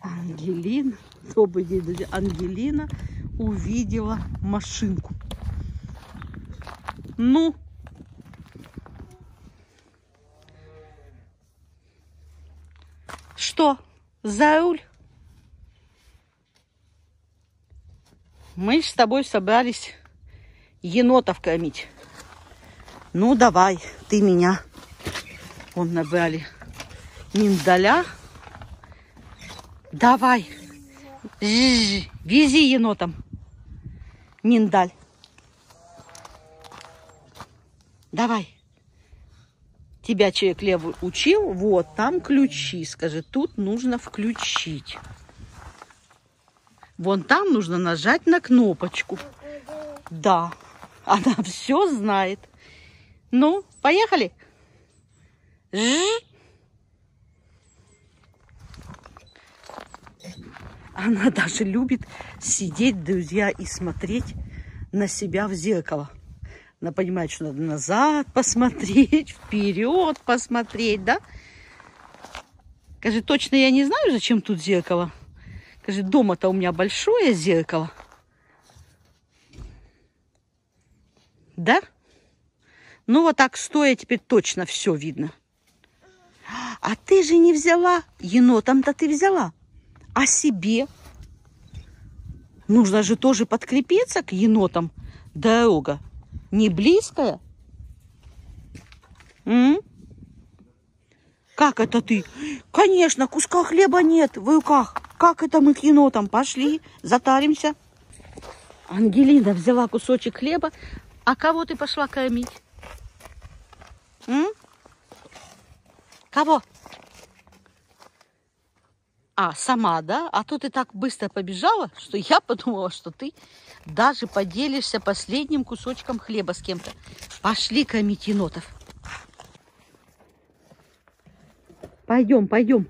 Ангелина, добрый день. Ангелина увидела машинку. Ну, что, за руль? Мы с тобой собрались енотов кормить. Ну, давай, ты меня. Вон набрали миндаля. Давай. Жжж, вези енотом. Миндаль. Давай. Тебя человек левый учил, вот, там ключи. Скажи, тут нужно включить. Вон там нужно нажать на кнопочку. Да, она все знает. Ну, поехали. Жжж. Она даже любит сидеть, друзья, и смотреть на себя в зеркало. Она понимает, что надо назад посмотреть, вперед посмотреть, да? Скажи, точно я не знаю, зачем тут зеркало. Скажи, дома-то у меня большое зеркало. Да? Ну, вот так стоя теперь точно все видно. А ты же не взяла. Енотом-то ты взяла. А себе? Нужно же тоже подкрепиться к енотам. Дорога не близкая? М? Как это ты? Конечно, куска хлеба нет в руках. Как это мы к енотам? Пошли, затаримся. Ангелина взяла кусочек хлеба. А кого ты пошла кормить? М? Кого? А, сама, да? А то ты так быстро побежала, что я подумала, что ты даже поделишься последним кусочком хлеба с кем-то. Пошли кормить енотов. Пойдем, пойдем.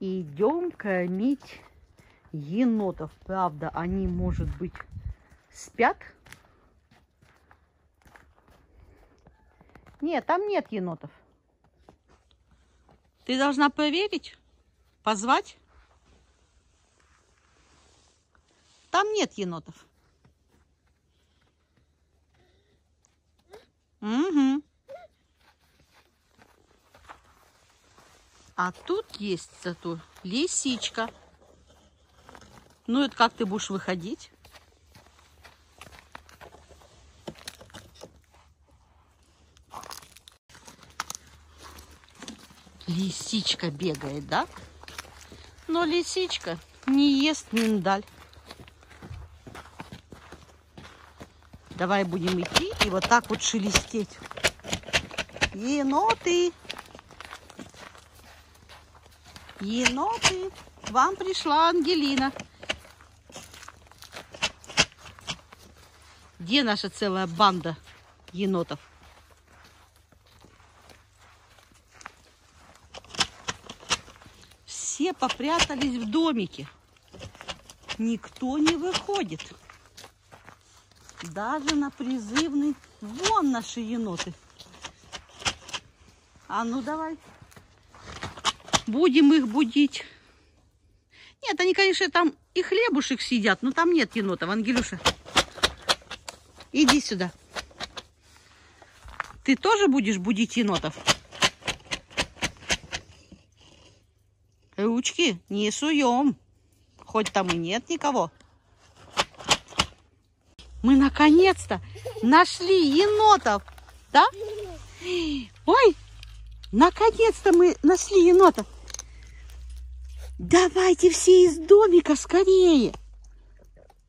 Идем кормить енотов. Правда, они, может быть, спят? Нет, там нет енотов. Ты должна проверить, позвать. Там нет енотов. Угу. А тут есть зато лисичка. Ну, это как ты будешь выходить? Лисичка бегает, да? Но лисичка не ест миндаль. Давай будем идти и вот так вот шелестеть. Еноты! Еноты! Вам пришла Ангелина. Где наша целая банда енотов? Все попрятались в домике. Никто не выходит. Даже на призывный. Вон наши еноты. А ну давай. Будем их будить. Нет, они, конечно, там и хлебушек сидят, но там нет енотов. Ангелюша, иди сюда. Ты тоже будешь будить енотов? Ручки не суем. Хоть там и нет никого. Мы наконец-то нашли енотов. Да? Ой, наконец-то мы нашли енотов. Давайте все из домика скорее.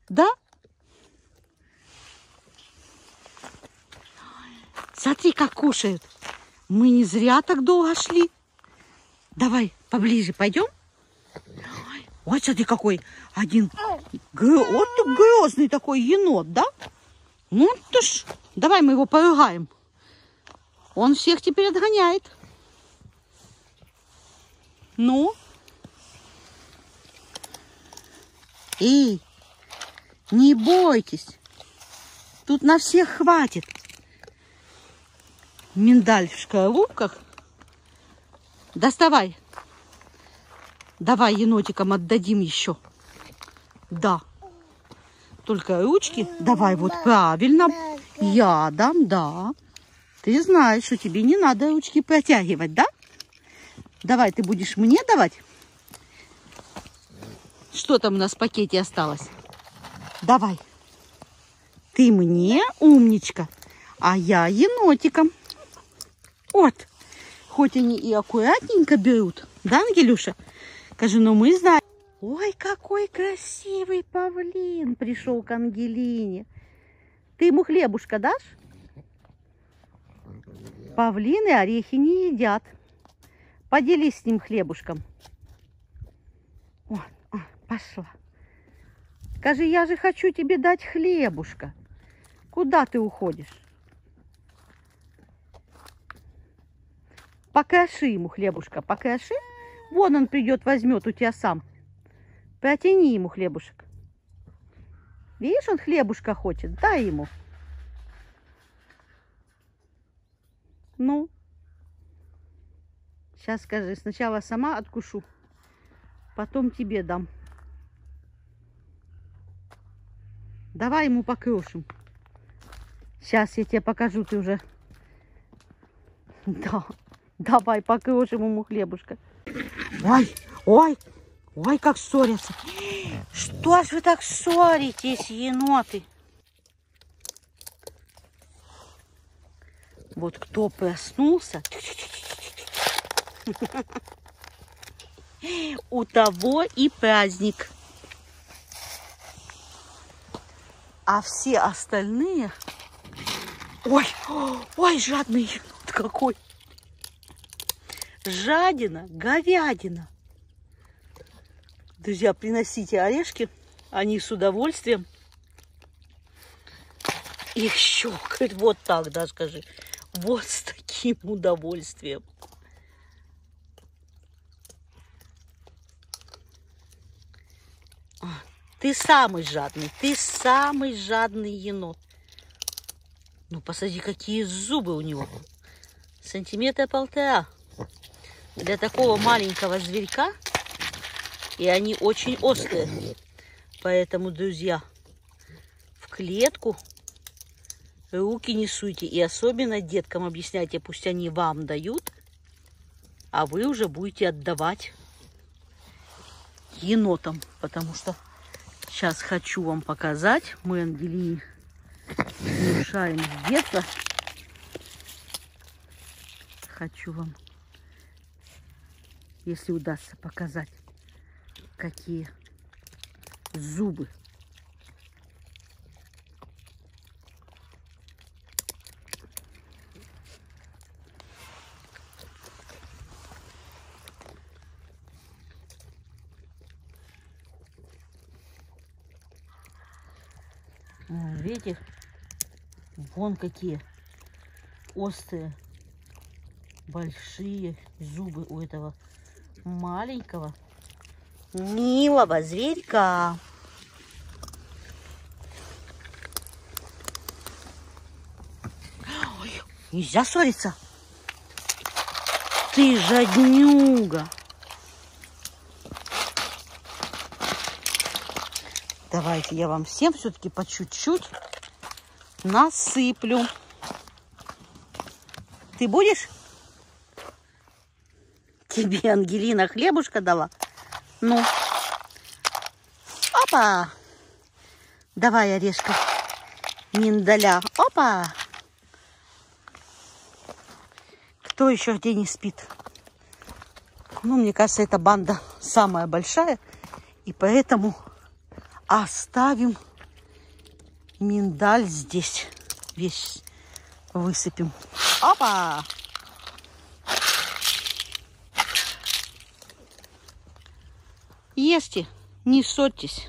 Да? Смотри, как кушают. Мы не зря так долго шли. Давай, поближе пойдем. Ой, смотри, какой один вот грозный такой енот, да? Ну, ты ж, давай мы его поругаем. Он всех теперь отгоняет. Ну? Эй, не бойтесь. Тут на всех хватит. Миндаль в шкарубках. Доставай. Давай енотикам отдадим еще. Да. Только ручки давай вот правильно. Я дам, да. Ты знаешь, что тебе не надо ручки протягивать, да? Давай, ты будешь мне давать? Что там у нас в пакете осталось? Давай. Ты мне, умничка, а я енотиком. Вот. Хоть они и аккуратненько берут, да, Ангелюша? Скажи, ну мы знаем. Ой, какой красивый павлин пришел к Ангелине. Ты ему хлебушка дашь? Павлины орехи не едят. Поделись с ним хлебушком. О, о, пошла. Скажи, я же хочу тебе дать хлебушка. Куда ты уходишь? Покроши ему хлебушка, покроши. Вон он придет, возьмет у тебя сам. Протяни ему хлебушек. Видишь, он хлебушка хочет, дай ему. Ну, сейчас скажи, сначала сама откушу, потом тебе дам. Давай ему покрошим. Сейчас я тебе покажу, ты уже... Да, давай покрошим ему хлебушка. Ой, ой, ой, как ссорятся. Что ж вы так ссоритесь, еноты? Вот кто проснулся, у того и праздник. А все остальные... Ой, ой, жадный какой. Жадина, говядина. Друзья, приносите орешки, они с удовольствием их щелкают. Вот так, да, скажи. Вот с таким удовольствием. Ты самый жадный, ты самый жадный енот. Ну, посади, какие зубы у него. Сантиметра полтора. Для такого маленького зверька. И они очень острые. Поэтому, друзья, в клетку руки не суйте. И особенно деткам объясняйте, пусть они вам дают, а вы уже будете отдавать енотам. Потому что сейчас хочу вам показать. Мы Ангелине мешаем с детства. Хочу вам, если удастся показать, какие зубы. Видите, вон какие острые, большие зубы у этого маленького милого зверька. Ой, нельзя ссориться. Ты жаднюга. Давайте я вам всем все-таки по чуть-чуть насыплю. Ты будешь? Тебе Ангелина хлебушка дала? Ну. Опа! Давай орешка миндаля. Опа! Кто еще где не спит? Ну, мне кажется, эта банда самая большая. И поэтому оставим миндаль здесь. Весь высыпем. Опа! Ешьте, не ссорьтесь.